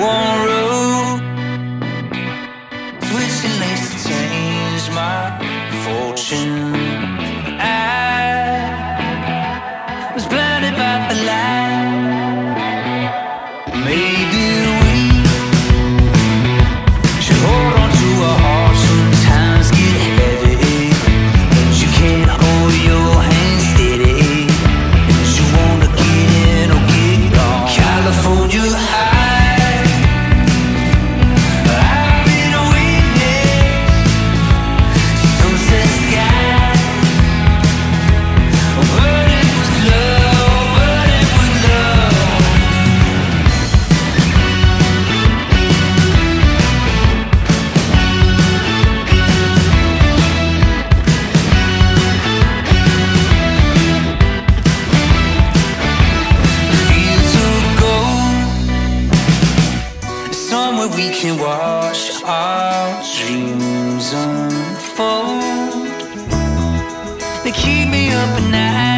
one road. Switching lanes to change my fortune. I was blinded by the light. Made we can watch our dreams unfold. They keep me up at night.